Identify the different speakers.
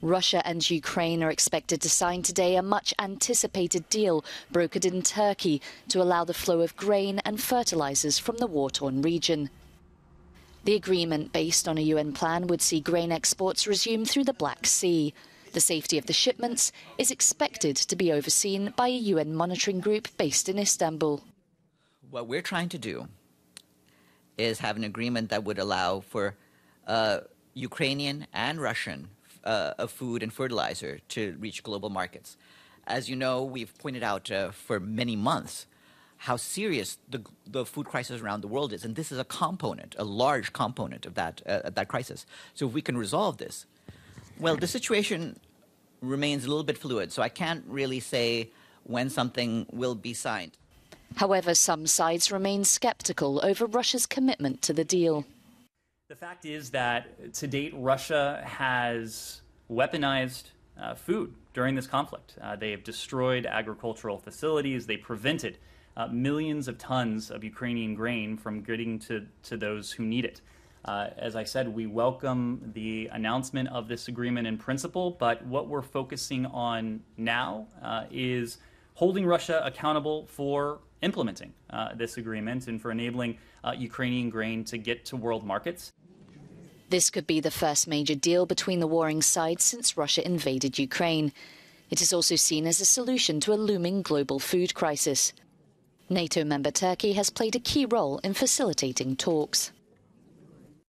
Speaker 1: Russia and Ukraine are expected to sign today a much anticipated deal brokered in Turkey to allow the flow of grain and fertilizers from the war torn region. The agreement, based on a UN plan, would see grain exports resume through the Black Sea. The safety of the shipments is expected to be overseen by a UN monitoring group based in Istanbul.
Speaker 2: What we're trying to do is have an agreement that would allow for uh, Ukrainian and Russian uh, of food and fertilizer to reach global markets. As you know, we've pointed out uh, for many months how serious the, the, food crisis around the world is, and this is a component, a large component of that, uh, that crisis. So if we can resolve this, well, the situation remains a little bit fluid, so I can't really say when something will be signed.
Speaker 1: However, some sides remain skeptical over Russia's commitment to the deal.
Speaker 3: The fact is that to date, Russia has weaponized uh, food during this conflict. Uh, they have destroyed agricultural facilities. They prevented uh, millions of tons of Ukrainian grain from getting to, to those who need it. Uh, as I said, we welcome the announcement of this agreement in principle, but what we're focusing on now uh, is holding Russia accountable for implementing uh, this agreement and for enabling Ukrainian grain to get to world markets.
Speaker 1: This could be the first major deal between the warring sides since Russia invaded Ukraine. It is also seen as a solution to a looming global food crisis. NATO member Turkey has played a key role in facilitating talks.